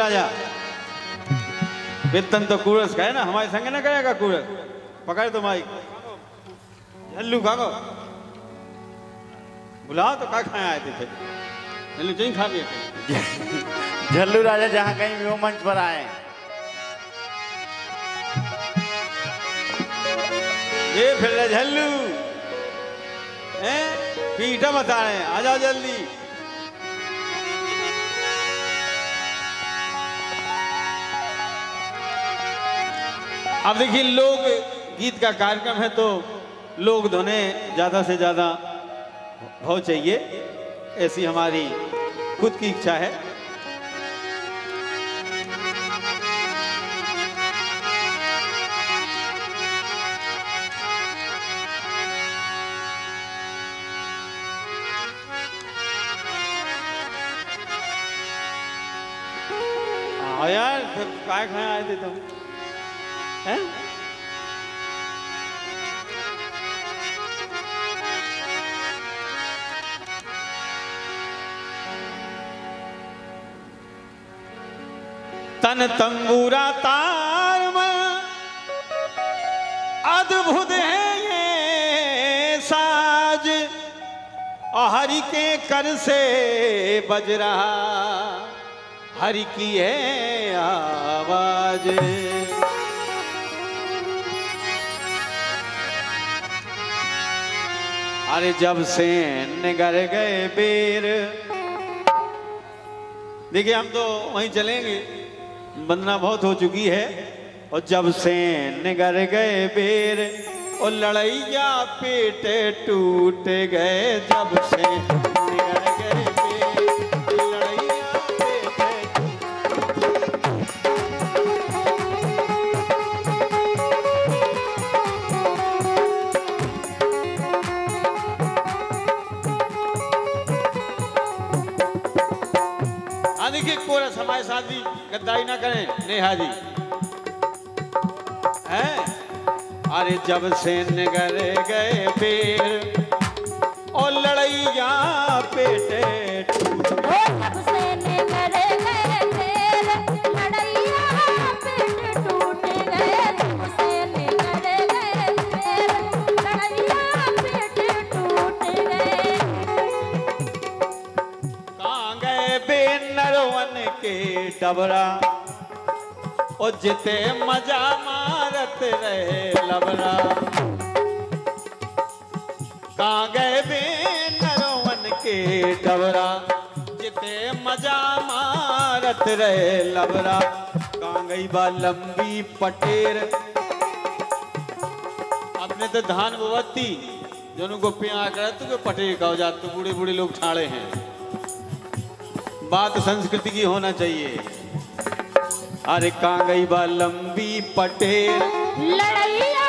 राजा वेतन तो कूड़स का है ना हमारे संग ना करेगा कूड़स पकड़ तो माइक। झल्लू खागो बुलाओ तो का खाए आए थे झल्लू चाहिए खा लिए झल्लू राजा जहाँ कहीं भी हो मंच पर आए। ये फिर झल्लू। हैं? पीठा बता रहे हैं आ जाओ जल्दी। अब देखिए लोग गीत का कार्यक्रम है तो लोग धुने ज़्यादा से ज़्यादा हो चाहिए। ऐसी हमारी खुद की इच्छा है। हाँ यार काय आए थे तुम हैं? तन तंबूरा तार अद्भुत है ये साज। और हरि के कर से बज रहा। हरि की है आवाज़। अरे जब से निगर गए बेर देखिए हम तो वहीं चलेंगे। वंदना बहुत हो चुकी है। और जब से निगर गए बेर, और लड़ैया पेट टूट गए। जब से निगर गए कोरस हमारे साथ गद्दारी ना करें। नेहा जी। है? अरे जब से निगर गए पेड़ और लड़ैया पेटे और जिते मज़ा मारत रहे लबरा। कहाँ गए बेनरवन के डबरा। जिते मज़ा मारत रहे लबरा। कहाँ गई बा लंबी पटेर। अपने तो धान बोवती जोनों को पिया कर तो पटेर का हो जाते तो बूढ़े बूढ़े लोग ठाड़े हैं। बात संस्कृति की होना चाहिए। अरे कांगई बा लंबी पटेर लड़ैया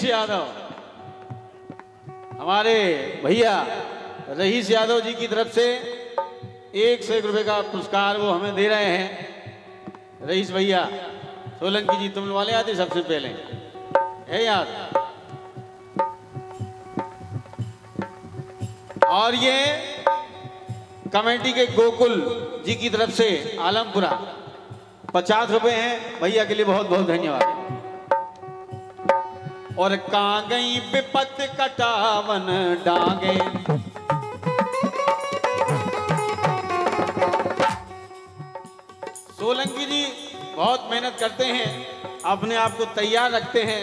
रहीश यादव। हमारे भैया रहीश यादव जी की तरफ़ से एक सौ एक रुपए का पुरस्कार वो हमें दे रहे हैं। रईस भैया, सोलंकी जी, तुम वाले आते सबसे पहले। है यार। और ये कमेटी के गोकुल जी की तरफ़ से आलमपुरा। पचास रुपए हैं। भैया के लिए बहुत बहुत धन्यवाद। और कागई विपत कटावन डांगे। सोलंकी जी बहुत मेहनत करते हैं अपने आप को तैयार रखते हैं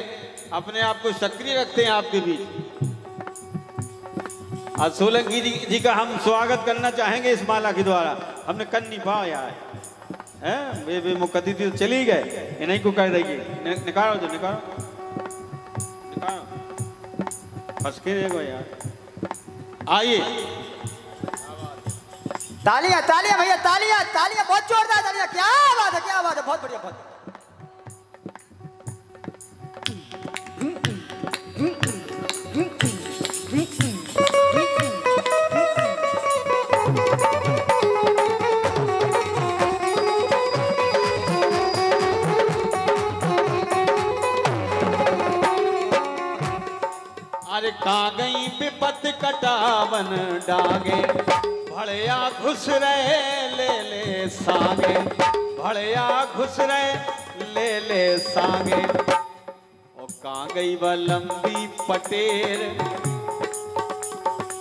अपने आप को सक्रिय रखते हैं आपके बीच। आज सोलंकी जी, जी का हम स्वागत करना चाहेंगे इस माला के द्वारा। हमने कर नहीं पाया हैं? वे वे मुकद्दी थी तो चली गए। इन्हीं को कह देगी। निकालो जो निकालो। फंस के देखो यार। आइए। तालियाँ तालियाँ भैया तालियाँ तालियाँ बहुत जोरदार तालियाँ। क्या बात है क्या बात है बहुत बढ़िया बहुत बढ़िया। डागे भड़या घुस रहे, ले ले सागे। भड़या घुस रहे, ले ले सागे। कागई व लंबी पटेर।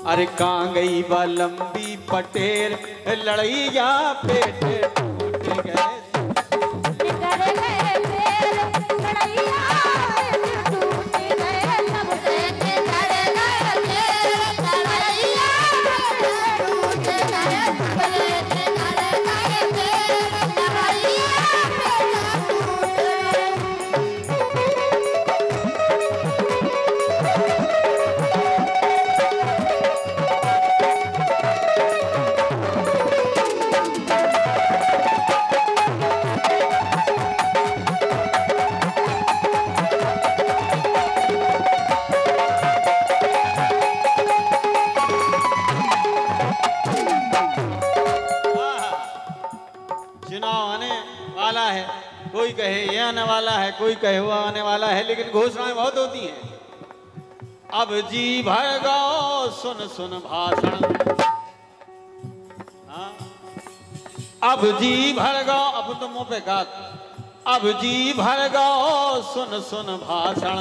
अरे कागई व लंबी पटेर लड़ैया पेट टूट गए। आने वाला है, कोई कहे हुआ आने वाला है, लेकिन घोषणाएँ बहुत होती हैं। अब जी भर गो सुन सुन भाषण। हाँ? अब जी भर गो अब तो मुँह पे का अब जी भर गो सुन सुन भाषण।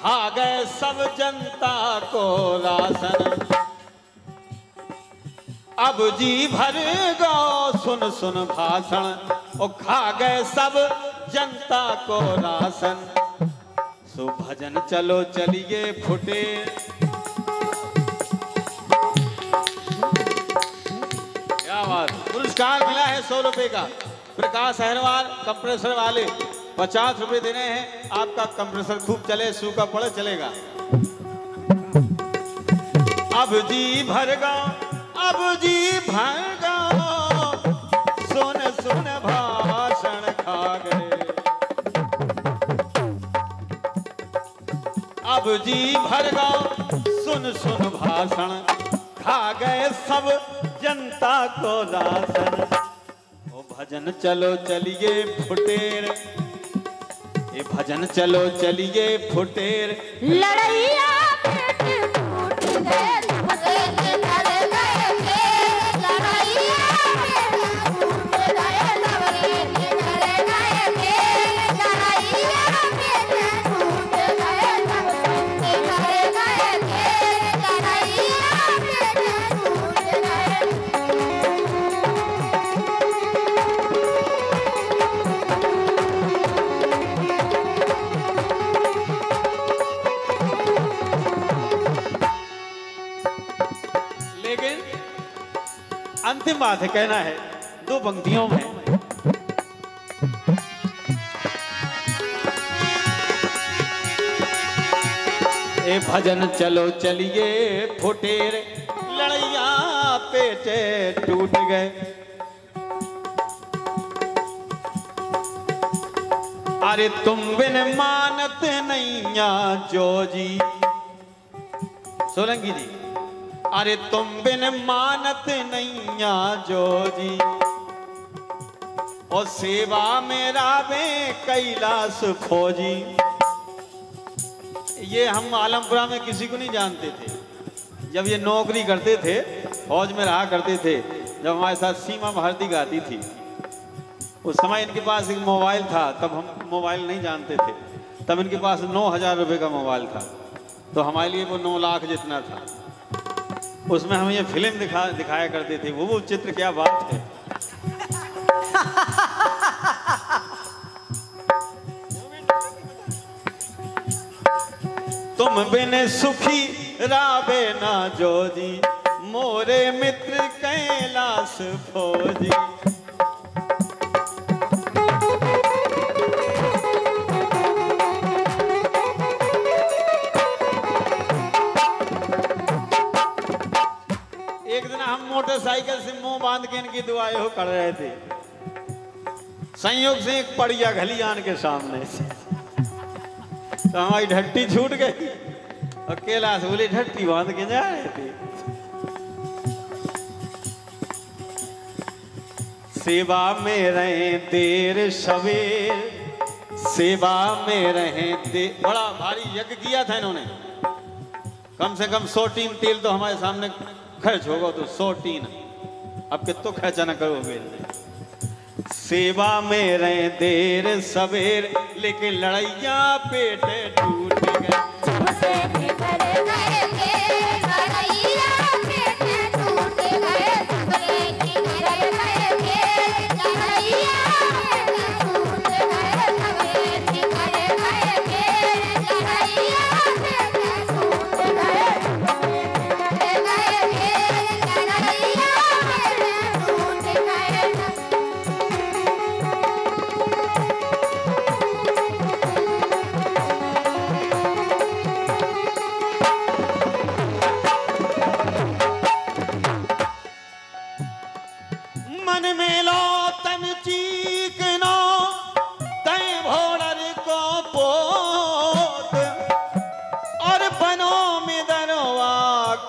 खा गए सब जनता को राशन। अब जी भर गो सुन सुन भाषण। ओ खा गए सब जनता को राशन। सो भजन चलो चलिए फुटे। क्या बात। पुरस्कार मिला है सौ रुपए का। प्रकाश अहरवाल, कंप्रेसर वाले, पचास रुपए देने हैं। आपका कंप्रेसर खूब चले, सूखा पड़े, चलेगा। अब जी भर गो, अब जी भर अब जी भर गौ सुन सुन भाषण। खा गए सब जनता को राशन। ओ भजन चलो चलिए फुटेर। ये भजन चलो चलिए फुटेर। लड़ैया टूट गए अंतिम बात है कहना है दो पंक्तियों में। ए भजन चलो चलिए फुटेर लड़ैया पेटे टूट गए। अरे तुम बिन मानत नैया जो जी सोलंकी जी। अरे तुम बिन मानत नैया जो जी और सेवा मेरा बे कैलाश फौजी ये हम आलमपुरा में किसी को नहीं जानते थे। जब ये नौकरी करते थे, फौज में रहा करते थे, जब हमारे साथ सीमा भारती गाती थी, उस समय इनके पास एक मोबाइल था, तब हम मोबाइल नहीं जानते थे। तब इनके पास नौ हज़ार रुपये का मोबाइल था। तो हमारे लिए वो नौ लाख जितना था। उसमें हम ये फ़िल्म दिखा, दिखाया करते थे। वो वो चित्र क्या बात है। तुम बिन सुखी राबे ना जोजी, मोरे मित्र कैलाश फौजी। के दुआएँ हो कर रहे थे। संयोग से एक पड़िया घलियान के सामने से। तो हमारी ढट्टी छूट गई। और कैलाश बोले ढट्टी बाँध के जा रहे थे। सेवा में रहे देर सवेर। सेवा में रहे देर बड़ा भारी यज्ञ किया था इन्होंने। कम से कम सौ टीन तेल तो हमारे सामने खर्च होगा तो सौ टीन। अब कितो खर्चा न करोगे सेवा में रहे देर सवेर, लेकिन लड़ैया पेट टूट गए।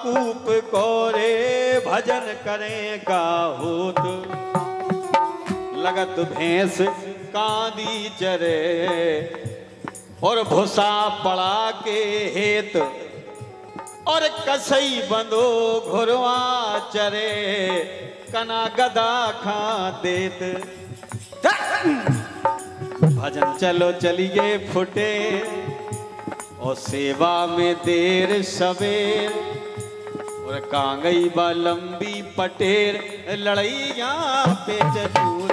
कूप कोरे, भजन करें का होत लगत भैंस कांदी चरे, और भूसा पड़ा के हेत, और कसई बंदो घुरवा चरे, कना गदा खा देत। भजन चलो चलिए फुटे, और सेवा में देर सवेर और कांगई बा लंबी पटेर लड़ैया पे चूर